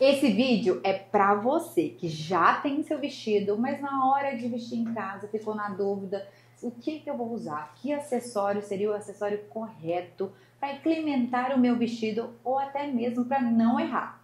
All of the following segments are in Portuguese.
Esse vídeo é para você que já tem seu vestido, mas na hora de vestir em casa ficou na dúvida o que, que eu vou usar, que acessório seria o acessório correto para implementar o meu vestido ou até mesmo para não errar.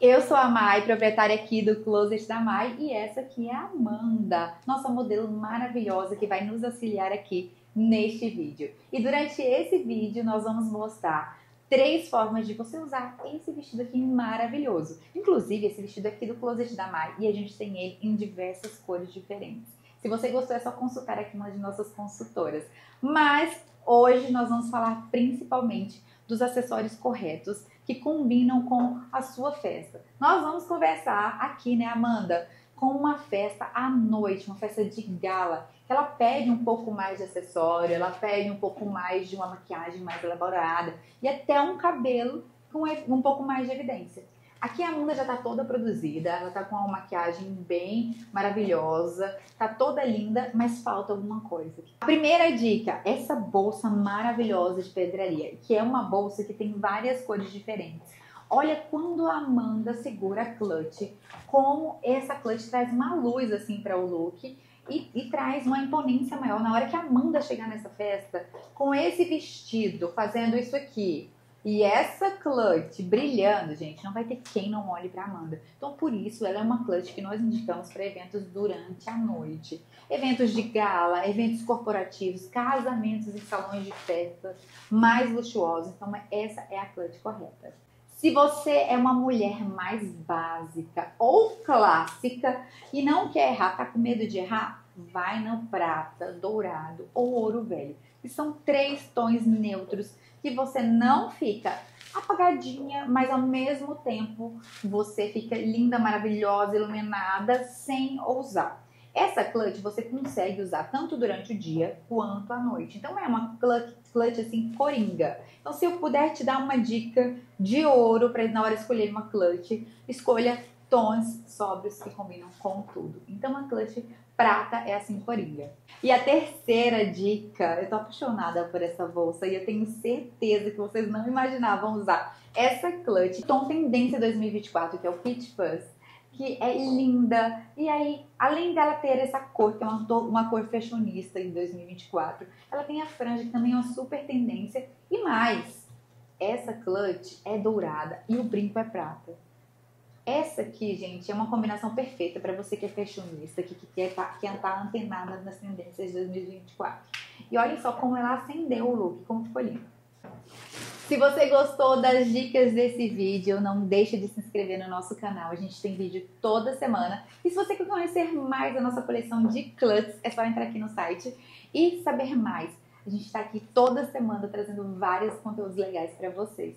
Eu sou a Mai, proprietária aqui do Closet da Mai e essa aqui é a Amanda, nossa modelo maravilhosa que vai nos auxiliar aqui neste vídeo. E durante esse vídeo nós vamos mostrar três formas de você usar esse vestido aqui maravilhoso. Inclusive, esse vestido aqui do Closet da Mai, e a gente tem ele em diversas cores diferentes. Se você gostou, é só consultar aqui uma de nossas consultoras. Mas hoje nós vamos falar principalmente dos acessórios corretos que combinam com a sua festa. Nós vamos conversar aqui, né, Amanda, com uma festa à noite, uma festa de gala. Ela pede um pouco mais de acessório, ela pede um pouco mais de uma maquiagem mais elaborada e até um cabelo com um pouco mais de evidência. Aqui a Amanda já tá toda produzida, ela tá com uma maquiagem bem maravilhosa, tá toda linda, mas falta alguma coisa. A primeira dica, essa bolsa maravilhosa de pedraria, que é uma bolsa que tem várias cores diferentes. Olha quando a Amanda segura a clutch, como essa clutch traz uma luz assim para o look e, e, traz uma imponência maior. Na hora que a Amanda chegar nessa festa, com esse vestido, fazendo isso aqui, e essa clutch brilhando, gente, não vai ter quem não olhe para Amanda. Então, por isso, ela é uma clutch que nós indicamos para eventos durante a noite. Eventos de gala, eventos corporativos, casamentos e salões de festas mais luxuosos. Então, essa é a clutch correta. Se você é uma mulher mais básica ou clássica e não quer errar, tá com medo de errar, vai no prata, dourado ou ouro velho. Que são três tons neutros que você não fica apagadinha, mas ao mesmo tempo você fica linda, maravilhosa, iluminada, sem ousar. Essa clutch você consegue usar tanto durante o dia quanto à noite. Então é uma clutch, clutch assim coringa. Então se eu puder te dar uma dica de ouro para na hora escolher uma clutch, escolha tons sóbrios que combinam com tudo. Então a clutch prata é assim coringa. E a terceira dica, eu tô apaixonada por essa bolsa e eu tenho certeza que vocês não imaginavam usar essa clutch tom tendência 2024, que é o Peach Fuzz que é linda. E aí, além dela ter essa cor, que é uma, uma cor fashionista em 2024, ela tem a franja, que também é uma super tendência. E mais, essa clutch é dourada e o brinco é prata. Essa aqui, gente, é uma combinação perfeita para você que é fashionista, que, que quer tá, tá antenada nas tendências de 2024. E olhem só como ela acendeu o look, como ficou lindo. Se você gostou das dicas desse vídeo, não deixe de se inscrever no nosso canal. A gente tem vídeo toda semana. E se você quer conhecer mais a nossa coleção de clutches, é só entrar aqui no site e saber mais. A gente está aqui toda semana trazendo vários conteúdos legais para vocês.